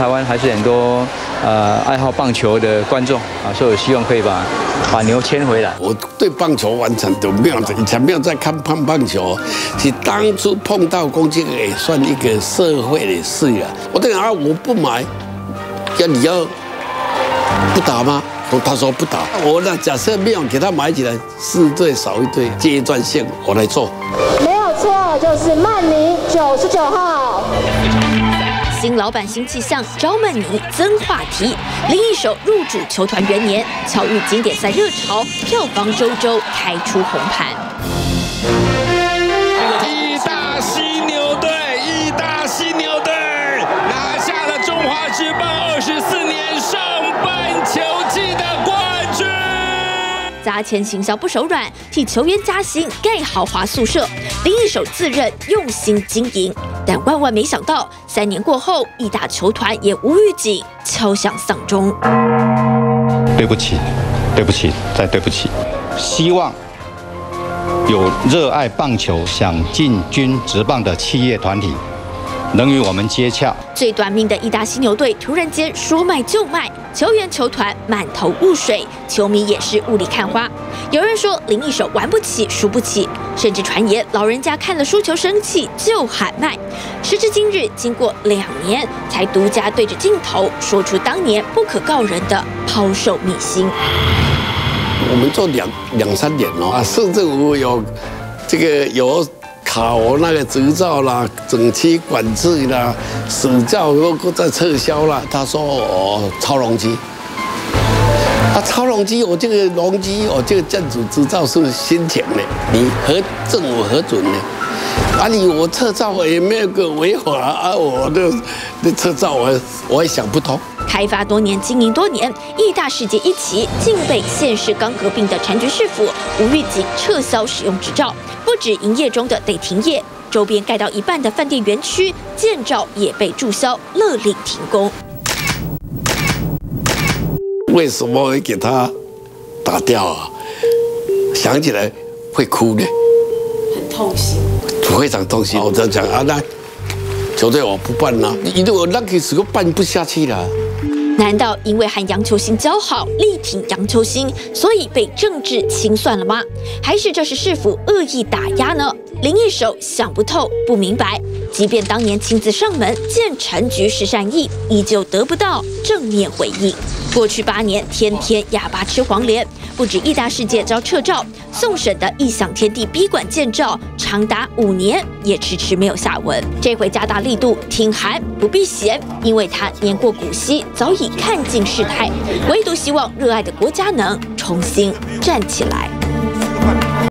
台湾还是很多呃爱好棒球的观众啊，所以我希望可以把把牛牵回来。我对棒球完全都没有，以前没有在看棒棒球，是当初碰到公鸡也算一个社会的事啊。我对啊，我不买，要你要不打吗？他说不打。我那假设没有给他买起来，四队少一队，阶段性我来做。没有错，就是曼尼九十九号。新老板新气象，招曼尼增话题。另一首入主球团元年，巧遇经典赛热潮，票房周周开出红盘。一大犀牛队，一大犀牛队拿下了中华职棒二十四年胜砸钱行销不手软，替球员加薪盖豪华宿舍。林一手自认用心经营，但万万没想到，三年过后，一大球团也无预警敲响丧钟。对不起，对不起，再对不起。希望有热爱棒球、想进军职棒的企业团体。能与我们接洽。最短命的意大犀牛队突然间说卖就卖，球员球团满头雾水，球迷也是雾里看花。有人说林一手玩不起、输不起，甚至传言老人家看了输球生气就喊卖。时至今日，经过两年，才独家对着镜头说出当年不可告人的抛售秘辛。我们做两两三年了啊，市政府有这个有。考那个执照啦，整期管制啦，死照都在撤销了。他说：“哦，超容积，啊，超容积，我这个容积，我这个建筑执照是新请的，你核政府核准的。啊，你我撤照也没有个违法啊，我的那撤照我我也想不通。开发多年，经营多年，义大世界一起，竟被县市刚合并的残局市府无预警撤销使用执照。不止营业中的得停业，周边盖到一半的饭店园区建造也被注销，勒令停工。为什么会给他打掉啊？想起来会哭呢，很痛心，非常痛心。我在讲啊，那球队我不办了，因为我那个时候办不下去了。难道因为和杨秋兴交好，力挺杨秋兴，所以被政治清算了吗？还是这是市府恶意打压呢？林一手想不透，不明白。即便当年亲自上门见陈局是善意，依旧得不到正面回应。过去八年，天天哑巴吃黄连，不止义大世界遭撤照，送审的异想天地逼管建照，长达五年也迟迟没有下文。这回加大力度挺韩不避嫌，因为他年过古稀，早已看尽世态，唯独希望热爱的国家能重新站起来。